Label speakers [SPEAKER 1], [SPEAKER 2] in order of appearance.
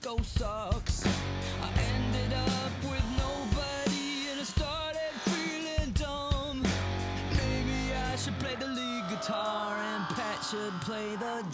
[SPEAKER 1] disco sucks. I ended up with nobody and I started feeling dumb. Maybe I should play the lead guitar and Pat should play the